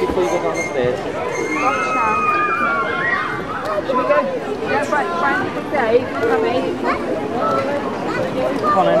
You go down the stairs. Should we go? Yeah, Frank, Frank, Dave. Come on in.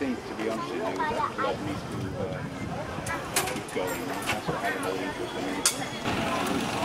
think, to be honest with you, that needs to um, keep going. That's what in.